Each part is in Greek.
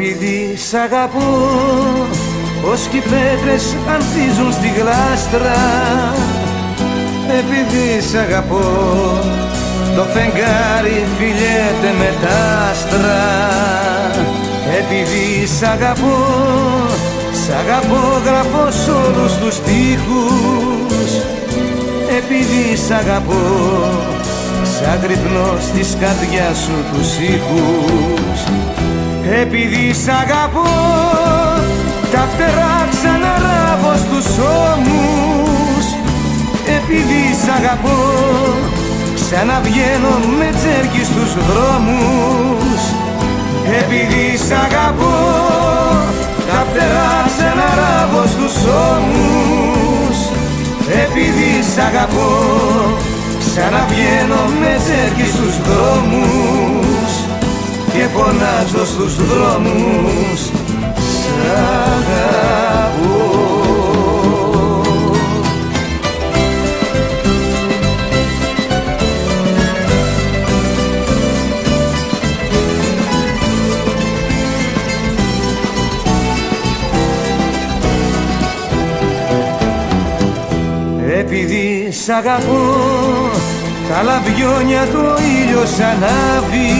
Επειδή σ' αγαπώ Ως κι οι πέτρες ανθίζουν στη γλάστρα. Επειδή σ' αγαπώ Το φεγγάρι φιλιέται με τα άστρα. Επειδή σ' αγαπώ Σ' αγαπώ γράφω σ' όλους τους στίχους. Επειδή σ' αγαπώ Σαν γρυπνώ στις καρδιάς σου τους ήχους επειδή σ' αγαπώ τα φτερά ξαναράβω στους ώμους. Επειδή σ' αγαπώ ξαναβγαίνω με τσέρκι στους δρόμους. Επειδή σ' αγαπώ τα φτερά ξαναράβω στους ώμους. Επειδή σ' αγαπώ ξαναβγαίνω με τσέρκι στους δρόμους. και φωνάζω στους δρόμους Σ' αγαπώ. Επειδή σ' αγαπώ τα λαμπιόνια το ήλιος ανάβει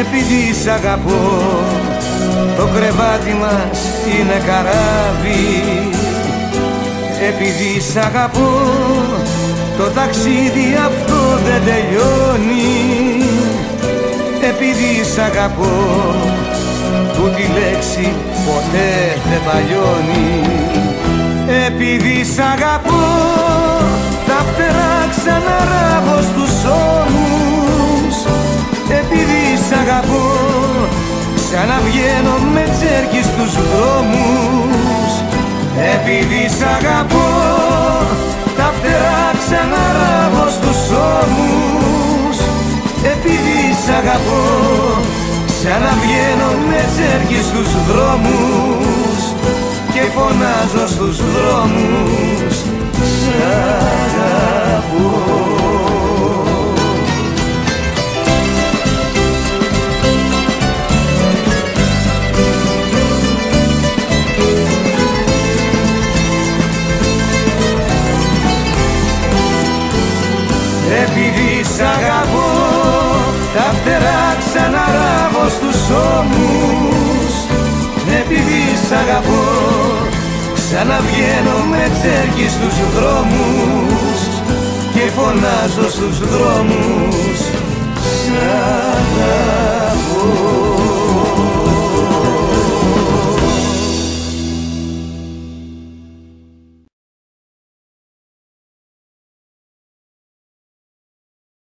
επειδή σ' αγαπώ το κρεβάτι μας είναι καράβι. Επειδή σ' αγαπώ το ταξίδι αυτό δεν τελειώνει. Επειδή σ' αγαπώ που τη λέξη ποτέ δεν παλιώνει. Επειδή σ' αγαπώ Ξαναβγαίνω με τσέρκι στους δρόμους. Επειδή σ' αγαπώ Τα φτερά ξαναράβω στους ώμους. Επειδή σ' αγαπώ Ξαναβγαίνω με τσέρκι στους δρόμους. Και φωνάζω στους δρόμους. Σ' Επειδή σ' αγαπώ τα φτερά ξαναράβω στους ώμους. Ναι, επειδή σ' αγαπώ ξαναβγαίνω με τσέρκι στους δρόμους. Και φωνάζω στους δρόμους. Σ' αγαπώ.